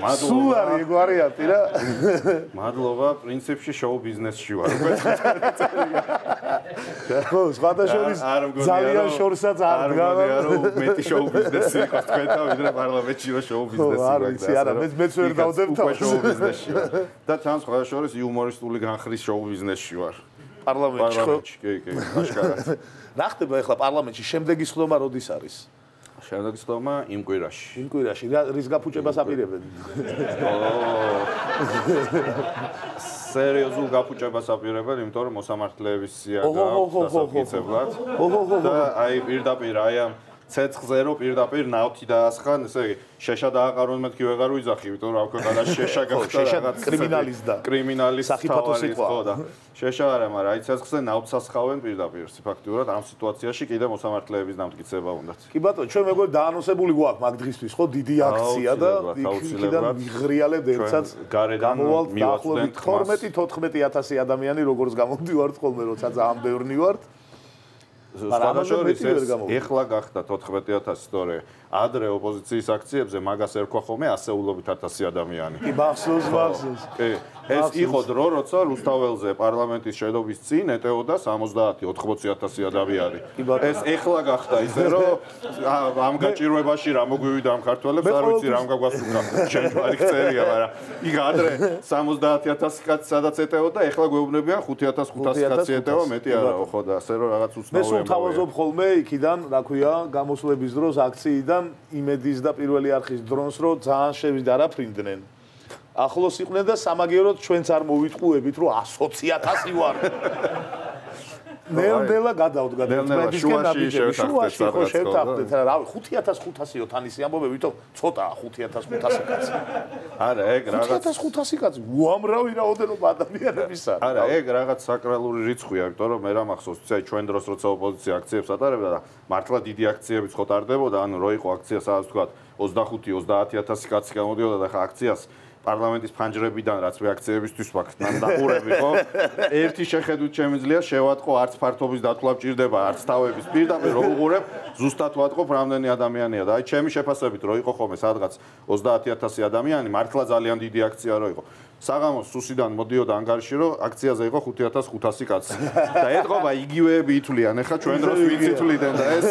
მადლობა. სულ არის ეგ ვარიანტი რა. მადლობა, პრინციპში შოუ ბიზნესში ვარ ხო, სხვადასხვის ძალიან შორსაც არ დგარ. რომ მეტი შოუ ბიზნესი იყოს თქვენთან, ვიდრე პარლამენტში შოუ ბიზნესი არ ვიცი, არა, მეც მეც ვერ დავდებ თავს. შოუ ბიზნესში. და თან სხვადასხვის იუმორისტული განხრის შოუ ბიზნესში ვარ. პარლამენტში ხო? კი, კი, აშკარად. რა ხდება ახლა პარლამენტში შემდეგი სხდომა როდის არის? შემდეგ ცდომა იმ კვირაში. იმ კვირაში რის გაფუჭებას აპირებენ? სერიოზულ გაფუჭებას აპირებენ, იმიტომ რომ მოსამართლეების სია გაქვს დასაკითხებლად. და აი პირდაპირ აი ამ ცეცხლზე რო პირდაპირ ნავთი დაასხან, ესე იგი შეშა დააყარონ მეთქი ვეღარ ვიძახი, იმიტომ რომ აქედან შეშა <laughs> გახდა რაღაც კრიმინალის და კრიმინალის საფათო სიტყვა ხო და შეშა არა, მაგრამ აი ცეცხლზე ნავთს ასხავენ პირდაპირ, ფაქტიურად ამ სიტუაციაში კიდე მოსამართლეების დამტკიცება უნდათ. კი ბატონო, ჩვენ მეგონი დაანონსებული გვაქვს მაგ დღისთვის, ხო, დიდი აქცია და იქიდან მიღრიალებთ ერთსაც გამოვალთ დაახლოებით 12-14000 ადამიანი როგორც გამოდივართ ხოლმე, როცა ძალიან ბევრნი ვართ. სხვადასხვა ეს ეხლა გახდა 14000 თორე ადრე ოპოზიციის აქციებზე მაგას ერქვა ხოლმე ასეულობით 1000 ადამიანი. კი, მახსოვს, მახსოვს. კი. ეს იყო დრო, როცა რუსთაველზე პარლამენტის შედობის წინ ეტეოდა 70-80000 ადამიანი. ეს ეხლა გახდა ისე, რომ ამ გაჭირვებაში რა მოგვივიდა ამ ქართველებს, არ ვიცი რამ გაგვასულა. შენ ჯვარი წერია, მაგრამ იქ ადრე 70000 კაცი სადაც ეტეოდა, ეხლა გვეუბნებიან 5500 კაცი ეტევა, მეტი არაო, ხო და ასე რომ რაღაც უცნაური. მე სულ თავაზობ ხოლმე იქიდან, რა ქვია, გამოსვლების დროს აქციიდან იმედის და პირველი არხის დრონს რო ძალიან შევიდა რა ფრინდნენ. ახლოს იყვნენ და სამაგიეროდ ჩვენც არ მოვიტყუებით რომ 120.000 ვარ. ნელ-ნელა გადავდგა და თქვენისკენ ნაბიჯები შუაში ხო შევთანხმდით რა 5500-ო თანისი ამბობები თვითონ ცოტაა 5500 კაცი. არა ეგ რაღაც 5500 კაცი უამრავი რაოდენობა ადამიანებისა. არა ეგ რაღაც საკრალური რიცხვია, იმიტომ რომ მე რა მახსოვს, ცაი ჩვენ დროს როცა ოპოზიცია აქციებს ატარებდა და მართლა დიდი აქციებიც ხო ტარდებოდა, ანუ რო იყო აქცია სადაც თქვა 25-30000 კაცი გამოდიოდა და ხა აქციას პარლამენტის ფანჯრებიდან რაც რეაქციებისთვის ვაქვს ნამდაყურები ხო? ერთი შეხედვით შემიძლია შევატყო არც ფართობის დათვლა ჭირდება არც თავების პირდაპირ რო უყურებ. ზუსტად ვატყობ რამდენი ადამიანია და აი ჩემი შეფასებით რო იყო ხოლმე სადღაც 30000 ადამიანი მართლა ძალიან დიდი აქცია რო იყო საღამოს სუსიდან მოდიოდა ანგარიში რომ აქციაზე იყო 5500 კაცი. და ეთყობა იგივეები ითვლიან. ეხა ჩვენ დროს ვინც ითვლიდნენ და ეს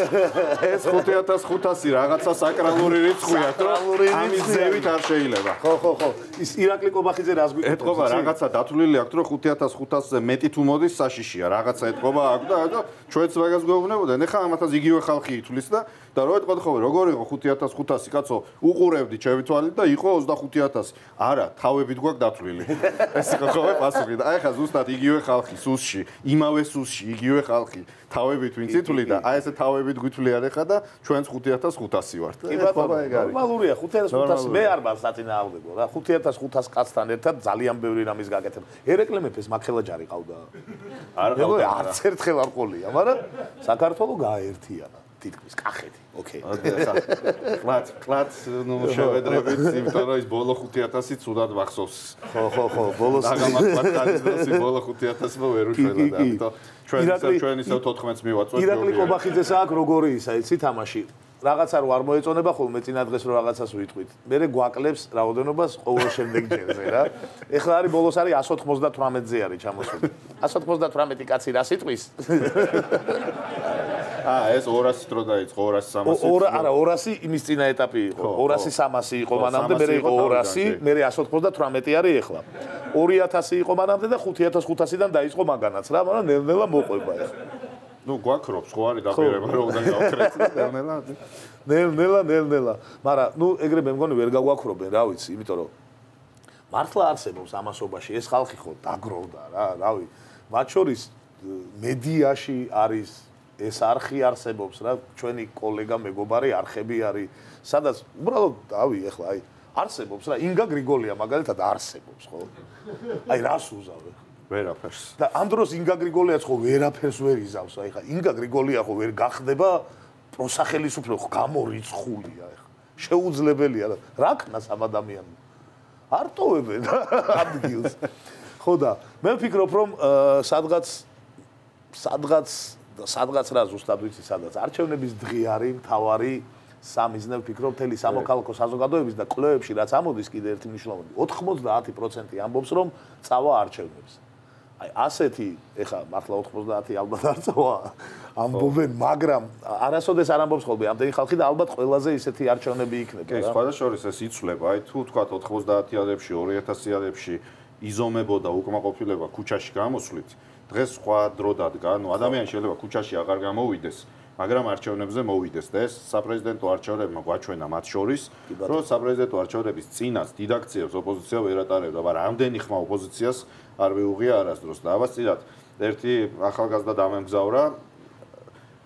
ეს 5500 რაღაცა საკრალური რიცხვია რომ ამის ზევით არ შეიძლება. ხო ხო ხო. ის ირაკლი კობახიძე რას გვიკეთებს ეთყობა რაღაცა დათვლილი აქვს რომ 5500-ზე მეტი თუ მოდის საშიშია. რაღაცა ეთყობა აქვს და ჩვენც მაგას გვეუბნებოდნენ. ეხა ამათაც იგივე ხალხი ითვლის და და რო ეთყოთ ხოლმე როგორ იყო 5500 კაცო უყურებდი ჩემი თვალით და იყო 25000 არა თავებით გვაქვს დათვლილი. <laughs> ეს იყო ხოლმე პასუხი და აი ხა ზუსტად იგივე ხალხი სუსში იმავე სუსში იგივე ხალხი. თავებით ვინც ითვლი და აი ესე თავებით გითვლი არ ეხა და ჩვენც 5500 ვართ. კი ბატონო ნორმალურია 5500 მე არ მარ საწინააღმდეგო რა. 5500 კაცთან ერთად ძალიან ბევრი რამის გაკეთებ. ერეკლე მეფეს მაქელაჯარი ყავდა. არ ყავდა არც ერთხელ არ ყოლია მაგრამ საქართველოს გააერთიანა თითქმის კახეთი. ოკეი. კლაც, კლაც, ნუ შევედრებით, იმიტომ რომ ის ბოლო 5000-ი ცუდად მახსოვს. ხო, ხო, ხო, ბოლოს კაცი ბოლო 5000-მა ვერ უშველა და ამიტომ ჩვენ ჩვენ ისე 14-ს მივაწვევთ. ირაკლი კობახიძეს აქ როგორი ისა, იცი თამაში? რაღაცა რო არ მოეწონება ხოლმე წინა დღეს რო რაღაცას ვიტყვით. მე გვაკლებს რაოდენობას ყოველ შემდეგ ჯერზე რა. ეხლა არის ბოლოს არის 198-ზე არის ჩამოსული. 198 კაცი რა სიტყვის? <laughs> აა ეს 200 დრო დაიწყო 200 300 ორა არა 200 იმის წინა ეტაპი იყო 200 300 იყო მანამდე მე იყო 200 მე 198 არის ეხლა 2000 იყო მანამდე და 5500-დან დაიწყო მაგანაც რა მაგრამ ნელ-ნელა მოყვება ეხლა ну გვაქრობს ხო არის დაპირება რომ უნდა გავქრეთ ნელ-ნელა ნელ-ნელა ნელ-ნელა მაგრამ ну ეგრე მე მგონი ვერ გაგვაქრობენ რა ვიცი იმიტომ რომ მართლა არსებობს ამასობაში ეს ხალხი ხო დაგროვდა რა რავი მათ შორის მედიაში არის ეს არხი არსებობს რა ჩვენი კოლეგა მეგობარი არხები არის სადაც უბრალოდ დავი ეხლა აი არსებობს რა ინგა გრიგოლია მაგალითად არსებობს ხო აი რას უზავე ვერაფერს. და ამ დროს ინგა გრიგოლიაც ხო ვერაფერს ვერ იზავს აი ხა ინგა გრიგოლია ხო ვერ გახდება პროსახელისუფლებო ხო გამორიცხულია ეხლა შეუძლებელია რა რა ქნას ამ ადამიანს არტოვებენ <laughs> ადგილს. ხო და მე ვფიქრობ რომ სადღაც სადღაც სადღაც რა ზუსტად ვიცი სადღაც არჩევნების დღე არის მთავარი სამიზნე ვფიქრობ თელი სამოქალაქო საზოგადოების და კვლევებში რაც ამოდის კიდე ერთი მნიშვნელოვანი 90% ამბობს რომ წავა არჩევნებს აი ასეთი ეხა მართლა 90 ალბათ არ წავა <laughs> ამბობენ მაგრამ არასოდეს არ ამბობს ხოლმე ამდენი ხალხი და ალბათ ყველაზე ისეთი არჩევნები იქნება კი სხვადასხვა ეს იცვლება აი თუ თქვა 90-იანებში 2000-იანებში იზომებოდა უკმაყოფილება ქუჩაში გამოსვლით დღეს სხვა დრო დადგა ანუ ადამიანი შეიძლება ქუჩაში აღარ გამოვიდეს მაგრამ არჩევნებზე მოვიდეს და ეს საპრეზიდენტო არჩევნებმა გვაჩვენა მათ შორის რომ საპრეზიდენტო არჩევნების წინას დიდაქციებს ოპოზიცია ვერ ატარებდა მაგრამ რამდენი ხმა ოპოზიციას არ ვიუღია არასდროს. და ავასწილად ერთი ახალგაზრდა დამემგზავრა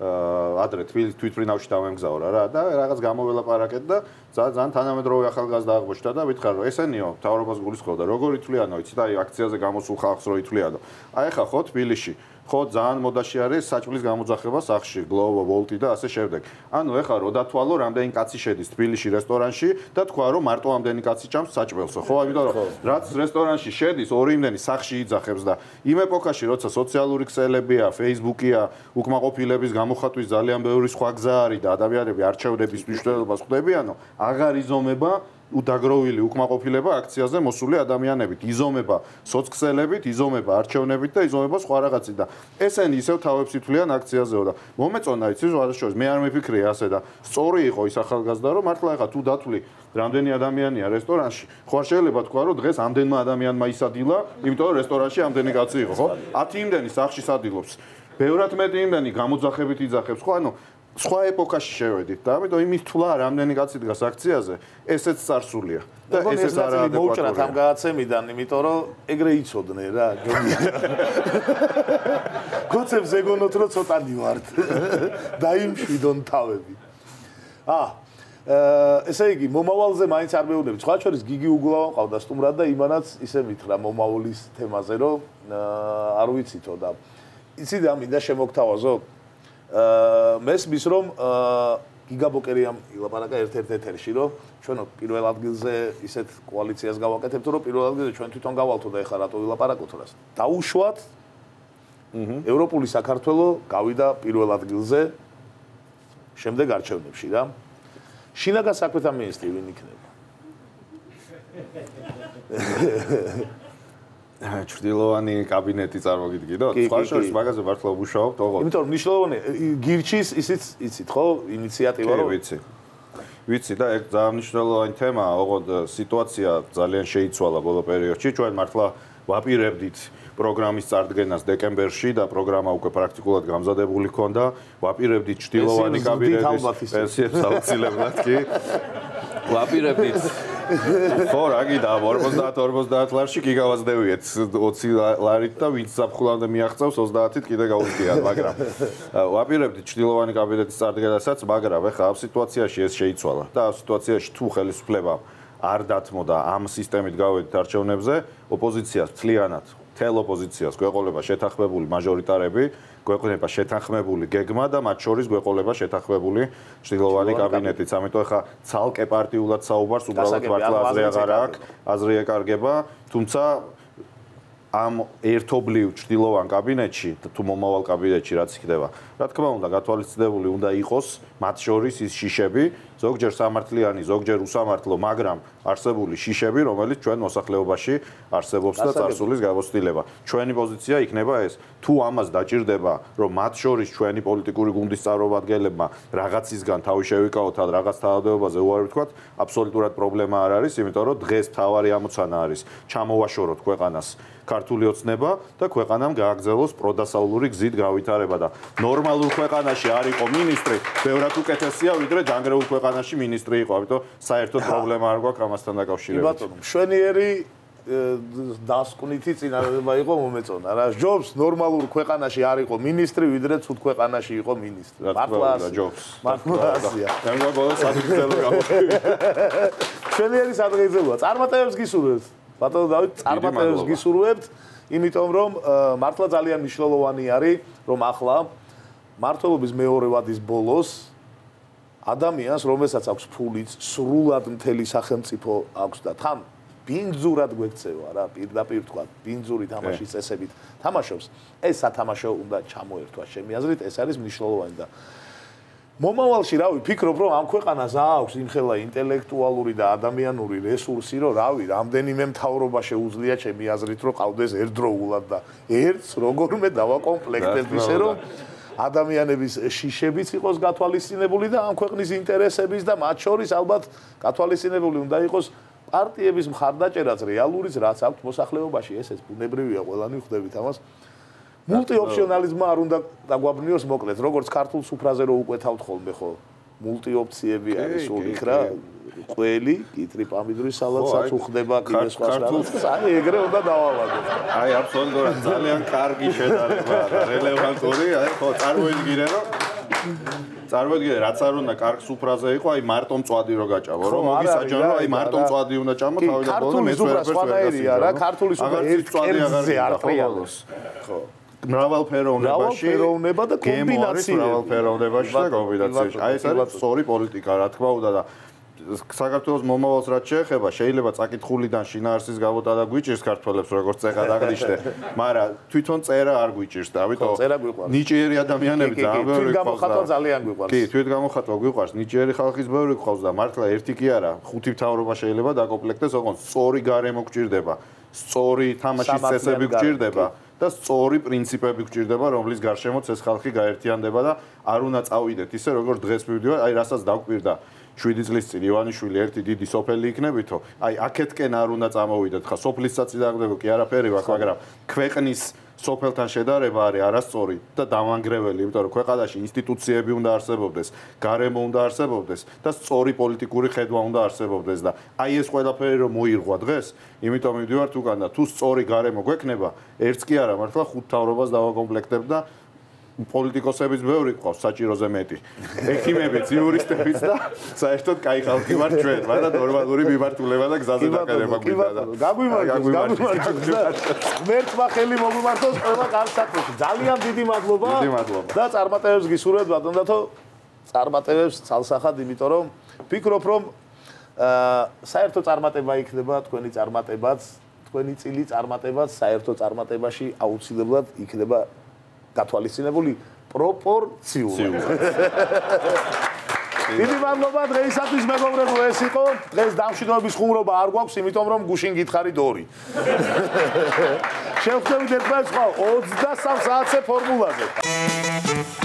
ადრე თვითფრინავში დამემგზავრა რა და რაღაც გამოველაპარაკეთ და ძალიან თანამედროვე ახალგაზრდა აღმოჩნდა და ვითხარ რომ ესენიო თავრობას გულისხმობდა. როგორ ითვლიანო? იცი და აი აქციაზე გამოსულ ხალხს რო ითვლიანო? აი ხა ხო თბილისში ხო ძალიან მოდაში არის საჭმლის გამოძახება სახში გლოვო ვოლტი და ასე შემდეგ. ანუ ეხლა რო დათვალო რამდენი კაცი შედის თბილისში რესტორანში და თქვა რომ მარტო ამდენი კაცი ჭამს საჭმელსო ხო ამიტომ რომ რაც რესტორანში შედის ორი იმდენი სახში იძახებს და იმ ეპოქაში როცა სოციალური ქსელებია ფეისბუქია უკმაყოფილების გამოხატვის ძალიან ბევრი სხვა გზა არის და ადამიანები არჩევნების მნიშვნელობას ხვდებიანო აღარ იზომება უდაგროვილი უკმაყოფილება აქციაზე მოსული ადამიანებით, იზომება სოციქსელებით, იზომება არჩევნებით და იზომება სხვა რაღაცით და ესენი ისევ თავებს ითვლიან აქციაზეო და მომეწონა იცი ზღარაშორის მე არ მეფიქრია ასე და სწორი იყო ის ახალგაზრდა რომ მართლა ეხა თუ დათვლი რამდენი ადამიანია რესტორანში. ხო არ შეიძლება თქვა რომ დღეს ამდენმა ადამიანმა ისადილა იმიტომ რომ რესტორანში ამდენი კაცი იყო ხო? 10 იმდენი სახში სადილობს. ბევრად მეტი იმდენი გამოძახებით იძახებს. ხო ანუ სხვა ეპოქაში შევედით და ამიტომ იმის თვლა რამდენი კაცი დგას აქციაზე, ესეც царსულია და ესეც არა მოუჭრათ ამ გააცემიდან, იმიტომ რომ ეგრე იწოდნენ რა. <laughs> გოცებს ეგონოთ რომ ცოტანი ვართ. <laughs> დაიმშვიდონ თავები. ა ესე იგი მომავალზე მაინც არ მეუბნებით. სხვა შორის გიგი უგულავა მყავდა სტუმრად და იმანაც ისე მითხრა მომავლის თემაზე, რომ არ ვიცითო და იცი და მინდა შემოგთავაზო მესმის რომ გიგაბოკერიამ ილაპარაკა ერთ-ერთ ეთერში რომ ჩვენო პირველ ადგილზე ისეთ კოალიციას გავაკეთებთ რომ პირველ ადგილზე ჩვენ თვითონ გავალთო და ეხლა რატო ვილაპარაკოთ რას? დაუშვათ ევროპული საქართველოს გავიდა პირველ ადგილზე შემდეგ არჩევნებში რა. შინაგან საქმეთა მინისტრი ვინ იქნება <laughs> ჭრდილოვანი კაბინეტი წარმოგიდგინოთ? სხვა შორის მაგაზე მართლა ვუშაობთ, ოღონდ. იმიტომ რომ მნიშვნელოვანი გირჩის ისიც იცით ხო, ინიციატივა რო ვიცი. ვიცი და ეგ ძალიან მნიშვნელოვანი თემაა, ოღონდ სიტუაცია ძალიან შეიცვალა ბოლო პერიოდში. ჩვენ მართლა ვაპირებდით პროგრამის წარდგენას დეკემბერში და პროგრამა უკვე პრაქტიკულად გამზადებული ქონდა. ვაპირებდით ჭრდილოვანი კაბინეტის პენსიებს აუცილებლად კი. <laughs> ვაპირებდით. ხო რა გიდა? 50-50 ლარში კი გავაზდევიეთ. 20 ლარით და ვინც საფხულამდე მიაღწევს 30-ით კიდე გაუზდიან მაგრამ <laughs> ვაპირებდი ჭრილოვანი კაბინეტის წარდგენასაც მაგრამ ეხა ამ სიტუაციაში ეს შეიცვალა და ამ სიტუაციაში თუ ხელისუფლება არ დათმოდა ამ სისტემით გავედით არჩევნებზე ოპოზიციას თლიანად თელ ოპოზიციას გვეყოლება შეთანხმებული მაჟორიტარები გვეყოლება შეთანხმებული გეგმა და მათ შორის გვეყოლება შეთანხმებული ჭრილოვანი კაბინეტიც. ამიტომ ახლა ცალკე პარტიულად საუბარს უბრალოდ მართლა აზრი აღარ აქვს, აზრი ეკარგება, თუმცა ამ ერთობლივ ჭრილოვან კაბინეტში თუ მომავალ კაბინეტში რაც იქნება, რა თქმა უნდა, გათვალისწინებული უნდა იყოს მათ შორის ის შიშები, ზოგჯერ სამართლიანი, ზოგჯერ უსამართლო, მაგრამ არსებული შიშები, რომელიც ჩვენ მოსახლეობაში არსებობს და წარსულის გამოცდილება. ჩვენი პოზიცია იქნება ეს, თუ ამას დაჭirdება, რომ მათ შორის ჩვენი პოლიტიკური გუნდის წარმომადგენლებმა რაღაცისგან თავი შევიკავოთ და რაღაც თავადებაზე უარი ვთქვათ, აბსოლუტურად პრობლემა არ არის, იმიტომ რომ დღეს თავარი ამოცანა არის. ჩამოვაშოროთ ქვეყანას ქართული ოცნება და ქვეყანამ გააგზავნოს პროდასავლური გზით გავითარება და ნორმალურ ქვეყანაში არ იყო ministri, ბევრად უკეთესია ვიდრე ჯანგრეულ ქვეყანაში ministri იყო, ამიტომ საერთოდ პრობლემა არ გვაქვს ამასთან დაკავშირებით. ბატონო, მშვენიერი დასკვნითი წინარება იყო მომეწონა რა. ჯობს ნორმალურ ქვეყანაში არ იყო მინისტრი, ვიდრე ცუდ ქვეყანაში იყო მინისტრი. მართლა ჯობს. მართლა ასია. მგონია სადღეგრძელო გამოხდი. ჩვენი არის სადღეგრძელოა. წარმატებებს გისურვებთ. ბატონო დავით, წარმატებებს გისურვებთ, იმიტომ რომ მართლა ძალიან მნიშვნელოვანი არის, რომ ახლა მართლობის მეორე ვადის ბოლოს ადამიანს, რომელსაც აქვს ფულიც, სრულად მთელი სახელმწიფო აქვს და თან ბინძურად გვექცევა რა, პირდაპირ თქვა, ბინძური თამაშის წესებით თამაშობს. ეს სათამაშო უნდა ჩამოერთვა ჩემი აზრით, ეს არის მნიშვნელოვანი და მომავალში რავი, ფიქრობ რომ ამ ქვეყანას აქვს იმხელა ინტელექტუალური და ადამიანური რესურსი, რომ რავი, რამდენიმე მთავრობა შეუძლია ჩემი აზრით, რომ ყავდეს ერთდროულად და ერთს როგორმე დავაკომპლექტებ ისე რომ ადამიანების შიშებიც იყოს გათვალისწინებული და ამ ქვეყნის ინტერესების და მათ შორის ალბათ გათვალისწინებული უნდა იყოს პარტიების მხარდაჭერაც რეალურიც რაც აქვს მოსახლეობაში. ესეც ბუნებრივია ყველანი ხვდებით ამას. მულტიოპციონალიზმი არ უნდა დაგვაბნიოს მოკლედ როგორც ქართულ სუფრაზე რო უკვეთავთ ხოლმე ხო მულტიოპციები არის ორი რა ყველი, კიტრი პამიდურის სალატსაც უხდება კიდე სხვა რაღაცას. აი ეგრე უნდა დავალაგოთ. აი აბსოლუტურად ძალიან კარგი შედარება და რელევანტური, აი ხო წარმოიდგინე რომ წარმოიდგინე რაც არ უნდა კარგ სუფრაზე იყო, აი მარტო მწვადი რო გაჭავო, რომ მოგისაჯანო, აი მარტო მწვადი უნდა ჭამო თავი და ბოლო მე ვერ ვერაფერია რა, ქართული სუფრა ერთ კერძზე არ ტრიალოს. ხო. მრავალფეროვნებაში მრავალფეროვნება და კომბინაცია მრავალფეროვნებაში და კომბინაციაში. აი ეს არის სწორი პოლიტიკა, რა თქმა უნდა და საქართველოს მომავალს რაც შეეხება, შეიძლება წაკითხულიდან შინაარსის გამოტანა გვიჭირს ქართველებს როგორც წეღად <laughs> აღნიშნე, მაგრამ თვითონ წერა არ გვიჭირს და ამიტომ წერა გვიყვარს. ნიჭიერი ადამიანები ძალიან ბევრი გვყავს. თვით გამოხატვა ძალიან გვიყვარს. კი, თვით გამოხატვა გვიყვარს. ნიჭიერი ხალხის ბევრი გვყავს და მართლა ერთი კი არა, ხუთი მთავრობა შეიძლება დაკომპლექტდეს, ოღონდ სწორი გარემო გჭირდება. სწორი თამაშის წესები გჭირდება. და სწორი პრინციპები გჭირდება, რომლის გარშემოც ეს ხალხი გაერთიანდება და არ უნდა წავიდეთ ისე როგორც დღეს მივდივარ, აი რასაც დაგვირდა 7 წლის წინ ივანიშვილი ერთი დიდი სოფელი იქნებითო, აი აქეთკენ არ უნდა წამოვიდეთ, ხა. სოფლისსაც წინააღმდეგო კი არაფერი ვაქვს, მაგრამ ქვეყნის სოფელთან შედარება არის არასწორი და დამანგრეველი, იმიტომ რომ ქვეყანაში ინსტიტუციები უნდა არსებობდეს, გარემო უნდა არსებობდეს და სწორი პოლიტიკური ხედვა უნდა არსებობდეს და აი ეს ყველაფერი რომ მოირღვა დღეს, იმიტომ მივდივართ უკან და თუ სწორი გარემო გვექნება, ერთს კი არა, მართლა ხუთ თავრობას დავაკომპლექტებ და პოლიტიკოსების ბევრი ყავს საჭიროზე მეტი. ექიმებიც, იურისტებიც და საერთოდ კაი ხალხი ვართ ჩვენ, მაგრამ ნორმალური მიმართულება და გზაზე დაკარება გვინდა და გაგვიმართოს, გაგვიმართოს. ღმერთმა ხელი მოგვიმართოს ყველა კარგ საქმეში. ძალიან დიდი მადლობა. დიდი მადლობა. და წარმატებებს გისურვებთ ბატონ დათო. წარმატებებს ცალსახად, იმიტომ რომ ფიქრობ რომ აა საერთო წარმატება იქნება თქვენი წარმატებაც, თქვენი წილი წარმატებაც საერთო წარმატებაში აუცილებლად იქნება გათვალისწინებული პროპორციული. <laughs> დიდი მადლობა დღეისათვის მეგობრებო ეს იყო დღეს დამშვიდობების ხუმრობა არ გვაქვს იმიტომ რომ გუშინ გითხარით ორი. <laughs> შევხვდებით ერთმანეთს ხო 23 საათზე ფორმულაზე.